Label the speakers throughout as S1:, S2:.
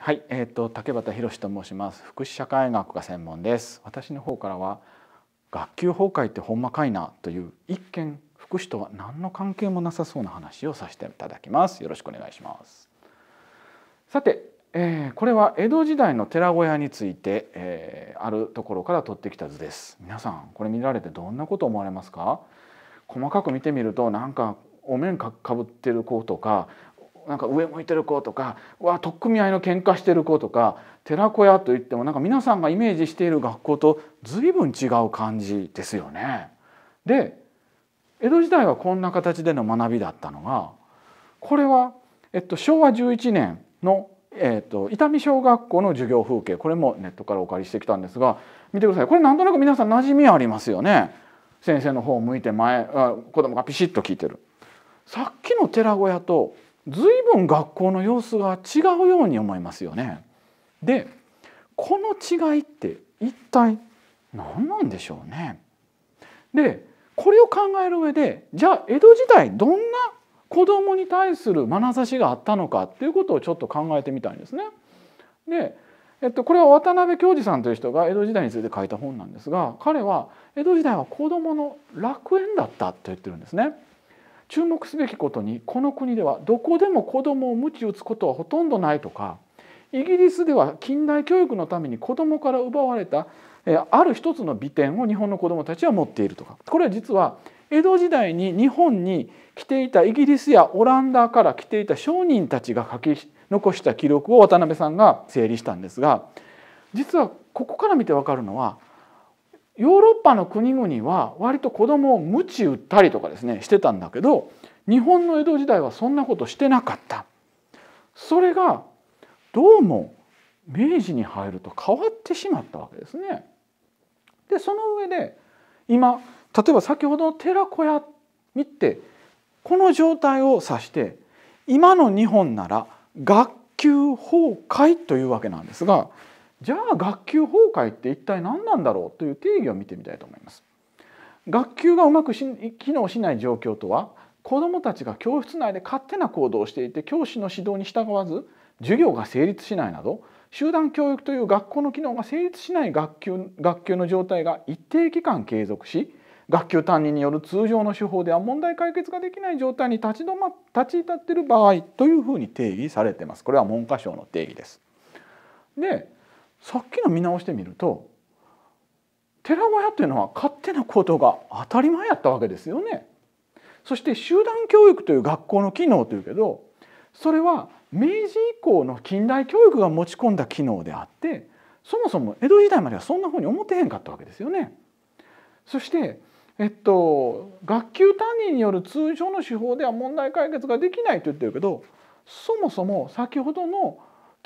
S1: はい、えっ、と竹俣博と申します。福祉社会学が専門です。私の方からは学級崩壊ってほんまかいなという一見福祉とは何の関係もなさそうな話をさせていただきます。よろしくお願いします。さて、えーこれは江戸時代の寺小屋について、えーあるところから取ってきた図です。皆さんこれ見られてどんなこと思われますか？細かく見てみるとなんかお面かかぶってる子とかなんか上向いてる子とかうわ取っ組み合いの喧嘩してる子とか寺子屋といってもなんか皆さんがイメージしている学校と随分違う感じですよね。で江戸時代はこんな形での学びだったのがこれは、えっと、昭和11年の、えっと、伊丹小学校の授業風景これもネットからお借りしてきたんですが見てくださいこれなんとなく皆さん馴染みありますよね。先生の方を向いて前あ子供がピシッと聞いてる。さっきの寺小屋と随分学校の様子が違うように思いますよね。でこの違いって一体何なんでしょうね。でこれを考える上でじゃあ江戸時代どんな子供に対する眼差しがあったのかっていうことをちょっと考えてみたいんですね。で、えっと、これは渡辺教授さんという人が江戸時代について書いた本なんですが彼は江戸時代は子供の楽園だったと言ってるんですね。注目すべきことにこの国ではどこでも子供を鞭打つことはほとんどないとかイギリスでは近代教育のために子供から奪われたある一つの美点を日本の子供たちは持っているとか。これは実は江戸時代に日本に来ていたイギリスやオランダから来ていた商人たちが書き残した記録を渡辺さんが整理したんですが実はここから見てわかるのはヨーロッパの国々は割と子供を鞭打ったりとかですねしてたんだけど日本の江戸時代はそんなことしてなかった。それがどうも明治に入ると変わってしまったわけですね。でその上で今例えば先ほどの寺子屋見てこの状態を指して今の日本なら学級崩壊というわけなんですがじゃあ学級崩壊って一体何なんだろうという定義を見てみたいと思います。学級がうまく機能しない状況とは子どもたちが教室内で勝手な行動をしていて教師の指導に従わず授業が成立しないなど集団教育という学校の機能が成立しない学級学級の状態が一定期間継続し学級担任による通常の手法では問題解決ができない状態に立ち止ま立ち至っている場合というふうに定義されています。これは文科省の定義です。でさっきの見直してみると寺小屋というのは勝手な行動が当たり前やったわけですよね。そして集団教育という学校の機能というけどそれは明治以降の近代教育が持ち込んだ機能であってそもそも江戸時代まではそんなふうに思ってへんかったわけですよね。そしてえっと、学級担任による通常の手法では問題解決ができないと言ってるけどそもそも先ほどの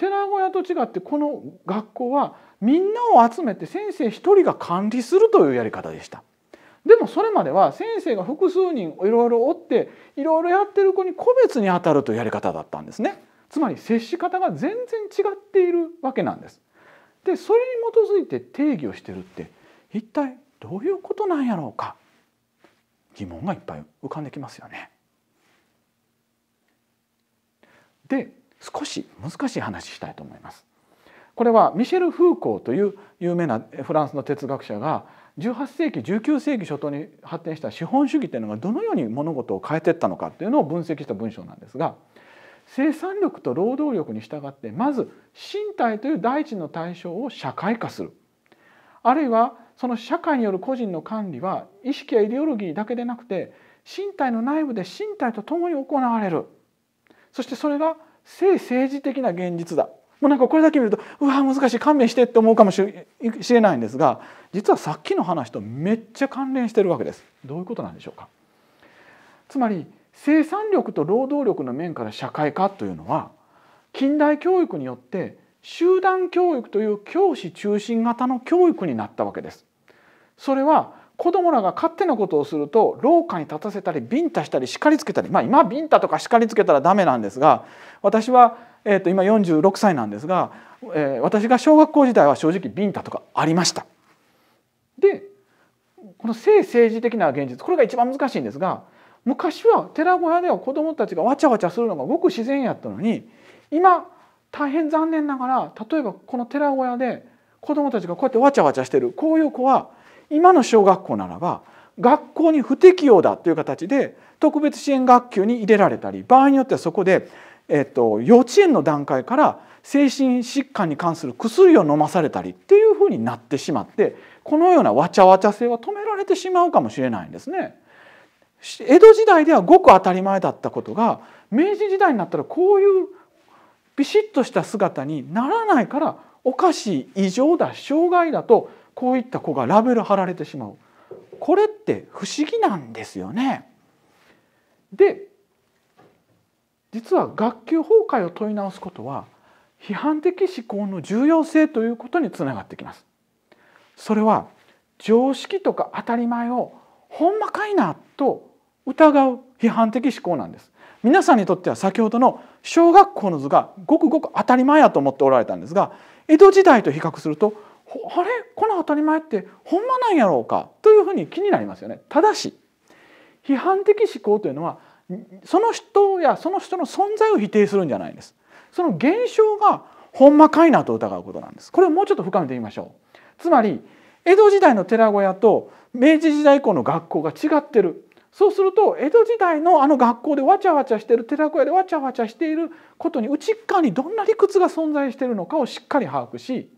S1: 寺小屋と違ってこの学校はみんなを集めて先生一人が管理するというやり方でした。でもそれまでは先生が複数人いろいろおっていろいろやってる子に個別に当たるというやり方だったんですね。つまり接し方が全然違っているわけなんです。でそれに基づいて定義をしてるって一体どういうことなんやろうか？疑問がいっぱい浮かんできますよね。で少し難しい話したいと思います。これはミシェル・フーコーという有名なフランスの哲学者が18世紀19世紀初頭に発展した資本主義というのがどのように物事を変えていったのかというのを分析した文章なんですが生産力と労働力に従ってまず身体という第一の対象を社会化するあるいはその社会による個人の管理は意識やイデオロギーだけでなくて身体の内部で身体と共に行われるそしてそれが性政治的な現実だもうなんかこれだけ見るとうわ難しい勘弁してって思うかもしれないんですが実はさっきの話とめっちゃ関連してるわけです。どういうことなんでしょうかつまり生産力と労働力の面から社会化というのは近代教育によって集団教育という教師中心型の教育になったわけです。それは子供らが勝手なことをすると廊下に立たせたりビンタしたり叱りつけたりまあ今ビンタとか叱りつけたらダメなんですが私は、えー、と今46歳なんですが、えー私が小学校時代は正直ビンタとかありました。でこの性政治的な現実これが一番難しいんですが昔は寺小屋では子どもたちがわちゃわちゃするのがごく自然やったのに今大変残念ながら例えばこの寺小屋で子どもたちがこうやってわちゃわちゃしてるこういう子は今の小学校ならば学校に不適用だという形で特別支援学級に入れられたり場合によってはそこで、えっと、幼稚園の段階から精神疾患に関する薬を飲まされたりっていうふうになってしまってこのようなわちゃわちゃ性は止められてしまうかもしれないんですね。江戸時代ではごく当たり前だったことが明治時代になったらこういうビシッとした姿にならないからおかしい異常だ障害だとこういった子がラベル貼られてしまうこれって不思議なんですよね。で実は学級崩壊を問い直すことは批判的思考の重要性ということにつながってきます。それは常識とか当たり前をほんまかいなと疑う批判的思考なんです。皆さんにとっては先ほどの小学校の図がごくごく当たり前やと思っておられたんですが江戸時代と比較するとあれ？この当たり前ってほんまなんやろうか？というふうに気になりますよね。ただし批判的思考というのはその人やその人の存在を否定するんじゃないんです。その現象がほんまかいなと疑うことなんです。これをもうちょっと深めてみましょう。つまり江戸時代の寺小屋と明治時代以降の学校が違ってる。そうすると江戸時代のあの学校でわちゃわちゃしてる寺子屋でわちゃわちゃしていることに内側にどんな理屈が存在しているのかをしっかり把握し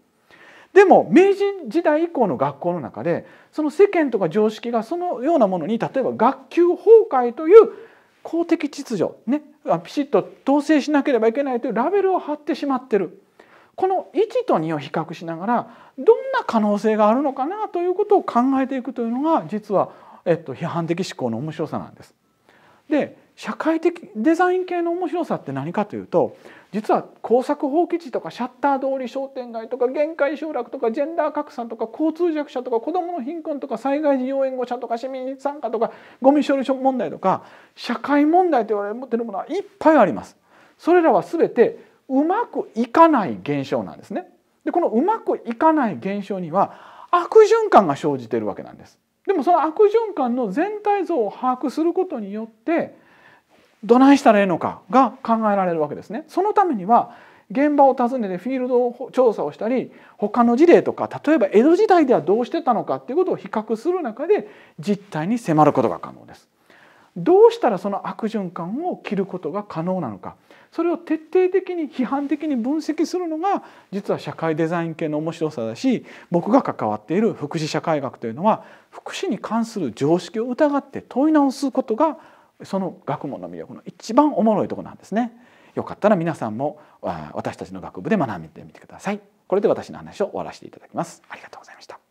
S1: でも明治時代以降の学校の中でその世間とか常識がそのようなものに例えば学級崩壊という公的秩序ねピシッと統制しなければいけないというラベルを貼ってしまってるこの1と2を比較しながらどんな可能性があるのかなということを考えていくというのが実は、えっと、批判的思考の面白さなんです。で社会的デザイン系の面白さって何かというと実は工作放棄地とかシャッター通り商店街とか限界集落とかジェンダー格差とか交通弱者とか子どもの貧困とか災害時要援護者とか市民参加とかゴミ処理問題とか社会問題と言われてるものはいっぱいあります。それらは全てうまくいかない現象なんですね。でこのうまくいかない現象には悪循環が生じているわけなんです。でもその悪循環の全体像を把握することによってどないしたらええのかが考えられるわけですね。そのためには現場を訪ねてフィールド調査をしたり他の事例とか例えば江戸時代ではどうしてたのかっていうことを比較する中で実態に迫ることが可能です。どうしたらその悪循環を切ることが可能なのかそれを徹底的に批判的に分析するのが実は社会デザイン系の面白さだし僕が関わっている福祉社会学というのは福祉に関する常識を疑って問い直すことがその学問の魅力の一番おもろいところなんですね。よかったら皆さんも私たちの学部で学んでみてください。これで私の話を終わらせていただきます。ありがとうございました。